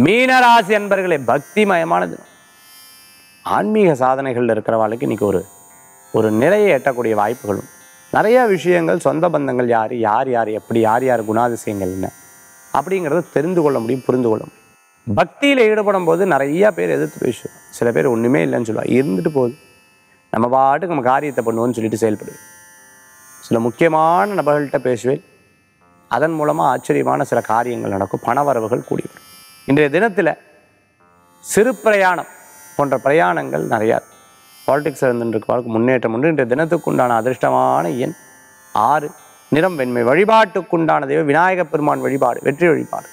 மீனராசி என்பர்களே பக்திமயமான தினம் ஆன்மீக சாதனைகளில் இருக்கிறவாளுக்கு இன்னைக்கு ஒரு ஒரு நிலையை எட்டக்கூடிய வாய்ப்புகளும் நிறைய விஷயங்கள் சொந்த பந்தங்கள் யார் யார் யார் எப்படி யார் யார் குணாதிசயங்கள் என்ன அப்படிங்கிறத தெரிந்து கொள்ள முடியும் புரிந்து கொள்ள முடியும். பக்தியில் ஈடுபடும் போது நிறைய பேர் எதிர்த்து பேசுவோம் சில பேர் ஒன்றுமே இல்லைன்னு சொல்லுவாள் இருந்துட்டு போகுது. நம்ம பாட்டுக்கு நம்ம காரியத்தை பண்ணுவோம்னு சொல்லிட்டு செயல்படுவேன் சில முக்கியமான நபர்கள்ட்ட பேசுவேன். அதன் மூலமாக ஆச்சரியமான சில காரியங்கள் நடக்கும் பணவரவுகள் கூடி வரும். இன்றைய தினத்தில் சிறு பிரயாணம் போன்ற பிரயாணங்கள் நிறையா. பாலிடிக்ஸ் இருந்துருக்கவர்களுக்கு முன்னேற்றம் உண்டு. இன்றைய தினத்துக்கு உண்டான அதிர்ஷ்டமான எண் ஆறு. நிறம் வெண்மை வழிபாட்டுக்குண்டான தெய்வம் விநாயகப் பெருமான் வழிபாடு வெற்றி வழிபாடு.